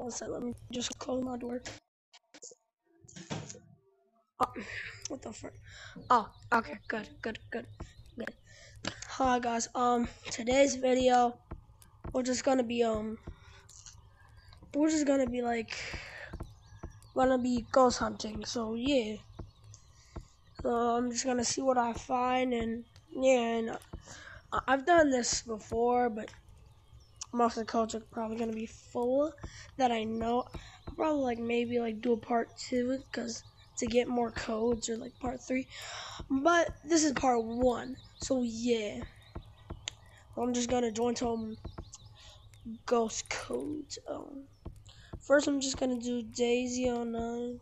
One second, let me just close my door. Oh, what the fuck? Oh, okay, good, good, good, good. Hi guys, um, today's video, we're just gonna be, um, we're just gonna be like, gonna be ghost hunting, so yeah. So I'm just gonna see what I find, and yeah, and uh, I've done this before, but most of the codes are probably gonna be full that I know. I'll probably like maybe like do a part two because to get more codes or like part three. But this is part one, so yeah. I'm just gonna join some ghost codes. Um, first, I'm just gonna do Daisy on 09.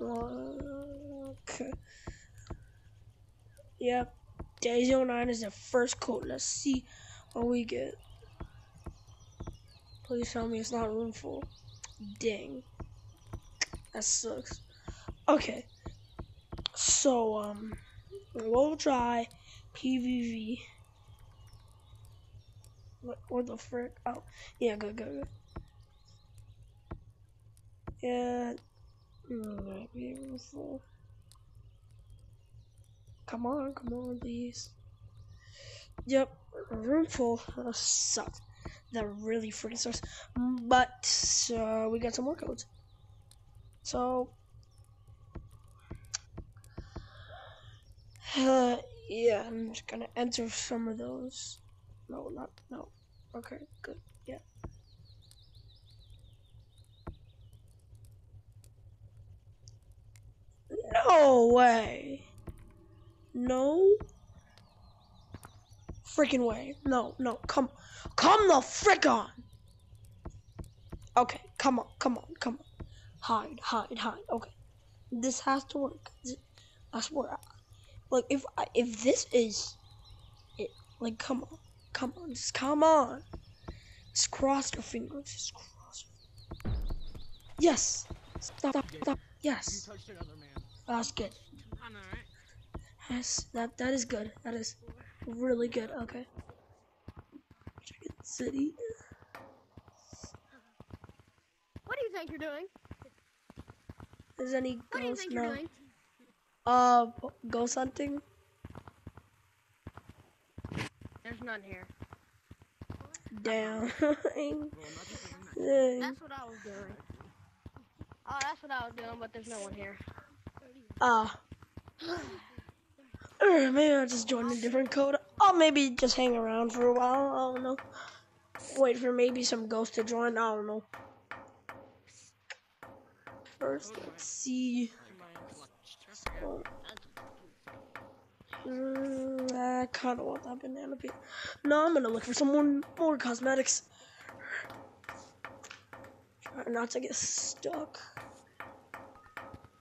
Okay. Yep. Daisy 09 is the first coat. Let's see what we get. Please tell me it's not room full. Dang. That sucks. Okay. So, um, we'll try PVV. What, what the frick? Oh, yeah, good, good, good. Yeah. Mm. Come on, come on, please. Yep, room full. Uh, sucks. That really freaking sucks. But uh, we got some more codes. So uh, yeah, I'm just gonna enter some of those. No, not no. Okay, good. Yeah. No way. No freaking way. No, no, come, come the frick on. Okay, come on, come on, come on. Hide, hide, hide. Okay, this has to work. I swear. Like if I, if this is it, like come on, come on, just come on. Just cross your fingers. Just cross. Your fingers. Yes. Stop. Stop. Stop. Yes. That's good. Yes, that that is good. That is really good. Okay. Check it, city. What do you think you're doing? Is any What do you ghost think you're no? doing? Uh, ghost hunting. There's none here. Damn. Dang. That's what I was doing. Oh, that's what I was doing, but there's no one here. Ah. Uh, maybe I'll just join a different code. I'll maybe just hang around for a while. I don't know. Wait for maybe some ghost to join. I don't know. First, let's see. Oh. Mm, I kind of want that banana peel. No, I'm gonna look for some more, more cosmetics. Try not to get stuck.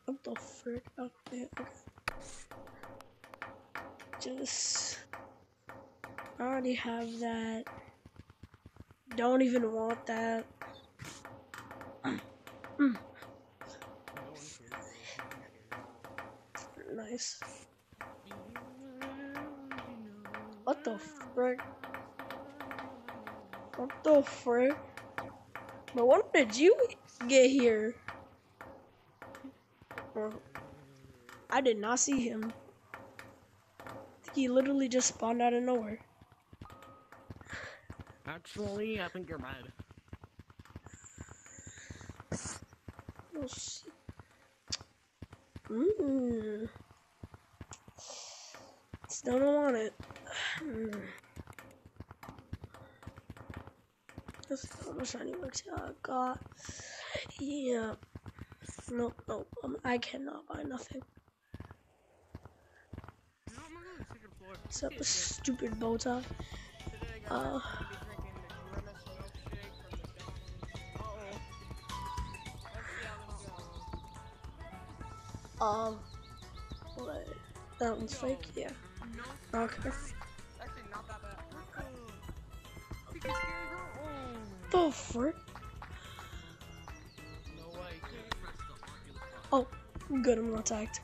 What the frick? Okay, okay. Just. I already have that. Don't even want that. Nice. What the frick? What the frick? But when did you get here? I did not see him. He literally just spawned out of nowhere. Actually, I think you're mad. Oh shit. Mmm. Still don't want it. Mm. Let's see how much shiny rocks I got. Yeah. Nope, nope. Um, I cannot buy nothing. Except a stupid bow tie. Uh. Um. What? That one's fake? Yeah. Okay. The frick? Oh, good, I'm not attacked.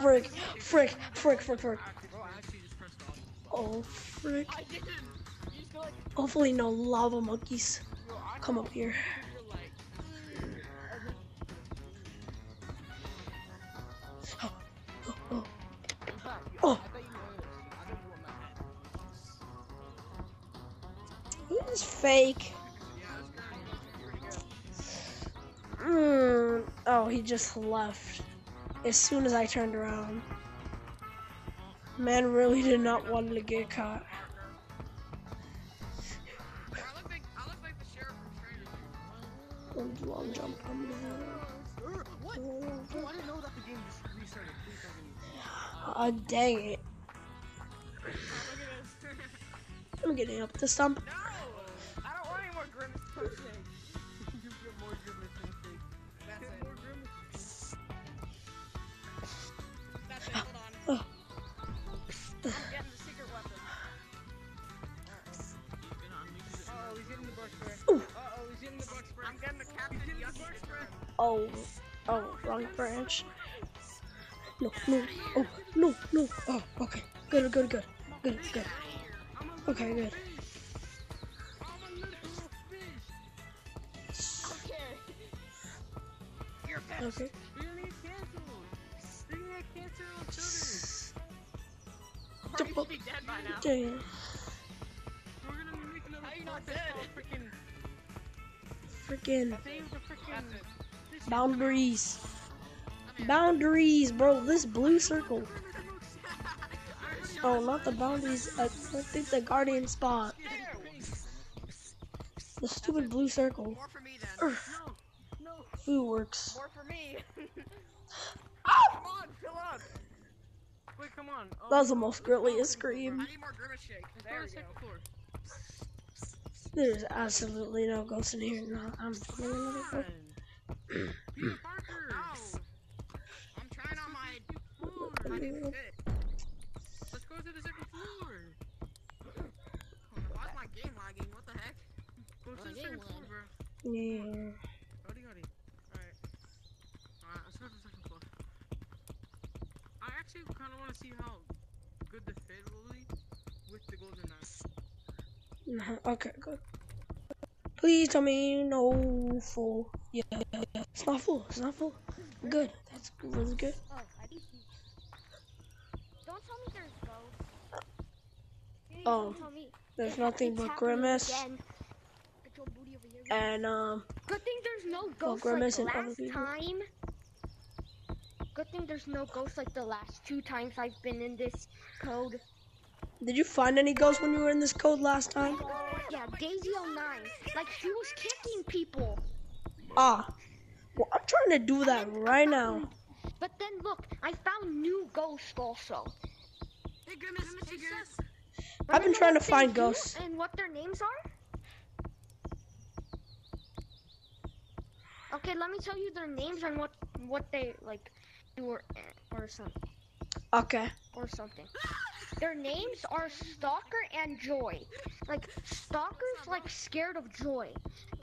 Frick, frick, frick, frick, frick. Oh, frick. Hopefully, no lava monkeys come up here. Oh, oh. Oh. This. Is fake. Mm. Oh, he just left as soon as I turned around. Man really did not want to get caught. I look like I look like the sheriff from Stranger Long jump. I'm gonna- What? Oh, I didn't know that the game just restarted. Please don't get me. Ah, dang it. Look at this. I'm getting up the stump. no! I don't want any more grimace mistakes. Oh, oh, wrong branch. No, no, oh, no, no. Oh, okay. Good, good, good, good, good. Okay, good. okay. Jump up. Dang. Freaking freaking. Boundaries. Boundaries, bro. This blue circle. Oh, not the boundaries. I, I think the guardian spot. The stupid blue circle. More for me then. Urgh. No, no, Who works? More for me. Ah! come on, fill. Wait, come on. Oh, That was the most girliest scream. I need more grimace shake. There we go. Floor. There's absolutely no ghost in here. No, I'm Peter Parker. Ow. I'm trying on my floor. I. Let's go to the second floor. Why's my game lagging? What the heck? Go to the second floor, bro. Yeah. Howdy, howdy. Alright. Alright, let's go to the second floor. I actually kind of want to see how good the fit will be with the golden knife. Okay, good. Please tell me no full. Yeah, yeah, yeah. It's not full. It's not full. Good. That's really good. Oh, I do see. Don't tell me there's ghosts. Oh, don't tell me. There's It's- nothing but grimace again. Get your booty over here. and um. Good thing there's no ghosts Grimace like and other last time. Good thing there's no ghosts like the last two times I've been in this code. Did you find any ghosts when you were in this code last time? Yeah, Daisy 09. Like she was kicking people. Ah. Trying to do that right now. But then look, I found new ghosts also. Hey, Grimace, hey, Grimace. I've been trying to find ghosts. And what their names are? Okay, let me tell you their names and what what they like do or or something Okay. or something. Their names are Stalker and Joy. Like Stalker's like scared of Joy.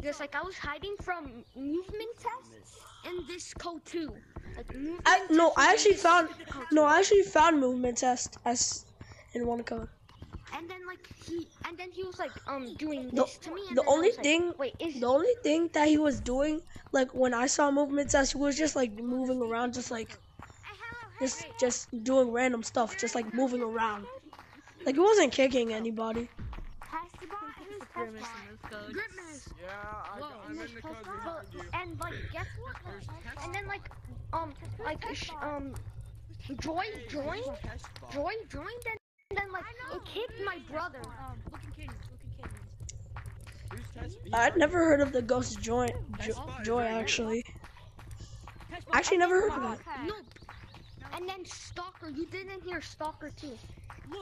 Because like I was hiding from movement tests in this code too. Like I no, I actually found no. I actually found movement test as in one code. And then like he and then he was like um doing The- this to me. And the I only was like, thing- Wait, is The only thing that he was doing, like when I saw movement test, he was just like moving around, just like just just doing random stuff, just like moving around. Like he wasn't kicking anybody. Grimace in this code. Grimace! Yeah, I, Whoa. I'm in the code behind you. and like guess what? There's And then like um like sh- um Joy joined Joy joined and then like it kicked my brother. Who's test B? I'd never heard of the ghost joy, jo- joy actually. Actually never heard of that. No. And then Stalker, you didn't hear Stalker too.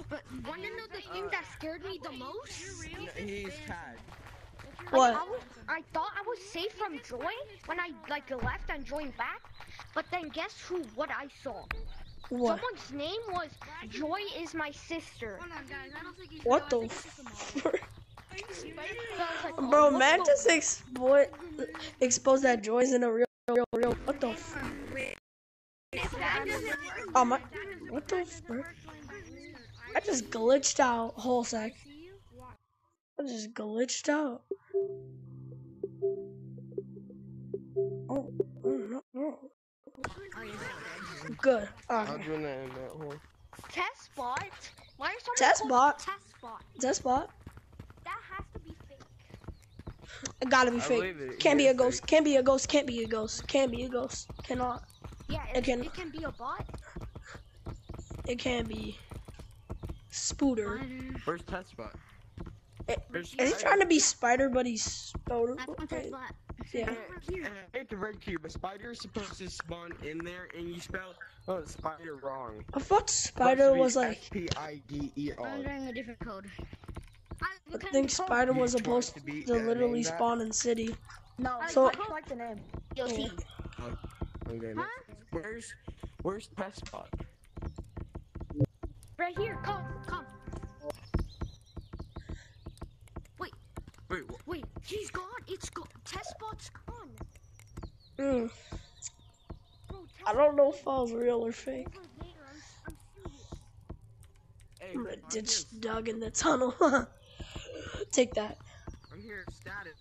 But wanna know the thing that scared me the most? He's tagged. What? I, was, I thought I was safe from Joy when I like left and joined back, but then guess who? What I saw? What? Someone's name was Joy is my sister. What the? F- So I was like, oh, Bro, man, go- just expo- expose that Joy's in a real, real, real. What the? F- Oh my, what the frick? I just glitched out. Whole sec. I just glitched out. Oh, oh no, no. Good. I'll Okay. that in that hole. Test bot? Why are some Test bot. Test bot. That spot. That has to be fake. It gotta be I fake. it Can't be a ghost. Can't be a ghost. Can't be a ghost. Can't be a ghost. Cannot. Yeah, It it, can- it can be a bot. It can't be. Spooter. Where's test spot? Is he trying to be Spider, but he's Spider? That's one test bot. Yeah. I hate the red cube. but spider is supposed to spawn in there, and you spelled oh spider wrong. I thought Spider was like. S P I D E R. I'm doing a different code. I think Spider was supposed to beat to literally that? spawn in city. No, So- I don't like the name. You'll see. Oh, okay, Huh? Where's where's test spot? Right here. Come, come. Wait, Wait, wh- wait. He's gone. It's gone. Test bot's gone. Mm, Bro, test I don't know if I was real or fake. I'm, I'm hey, I'm gonna I'm ditch here. Doug in the tunnel. Take that. I'm here, status.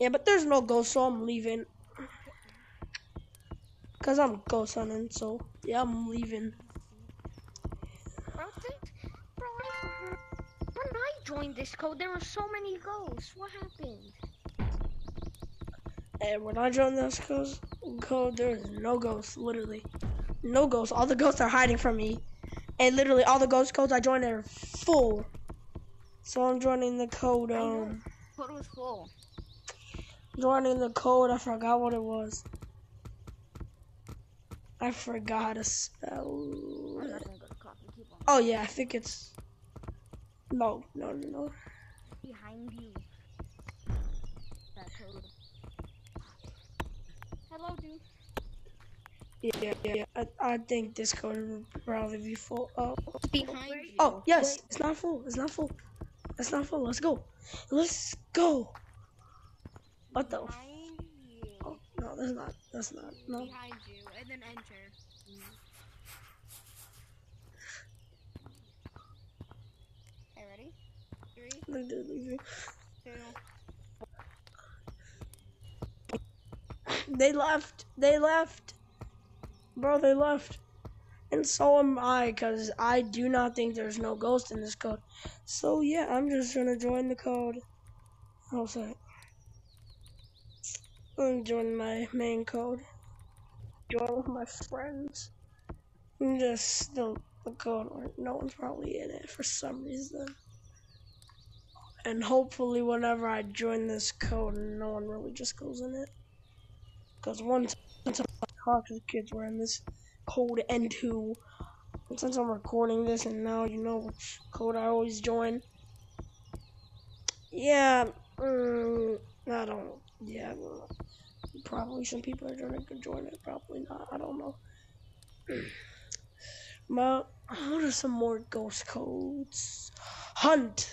Yeah, but there's no ghost, so I'm leaving. Cause I'm ghost hunting, so yeah, I'm leaving. Bro, think, bro, I, when I joined this code, there were so many ghosts. What happened? And when I joined this ghost code, there's no ghosts, literally. No ghosts. All the ghosts are hiding from me. And literally all the ghost codes I joined are full. So I'm joining the code, um Code was full. joining the code, I forgot what it was. I forgot how to spell I'm it. not gonna go to copy. Keep on. Oh yeah, I think it's no, no, no, no. Behind you. That code. Hello, dude. Yeah, yeah, yeah. I, I think this code would probably be full. Oh, oh, oh, It's behind you. oh, yes, it's not full. It's not full. It's not full. Let's go. Let's go. What the? Oh, no, that's not. That's not. No. Behind you, and then enter. Okay, ready? Three, two. They left. They left. Bro, they left. And so am I, because I do not think there's no ghost in this code. So, yeah, I'm just going to join the code. How's that? I'm joining my main code. Join with my friends. And just the, the code no one's probably in it for some reason. And hopefully, whenever I join this code, no one really just goes in it. Because once, to the kids, we're in this code N2. And since I'm recording this and now you know which code I always join. Yeah, mm, I don't, yeah, well, probably some people are gonna join it, probably not, I don't know. But, what are some more ghost codes? Hunt!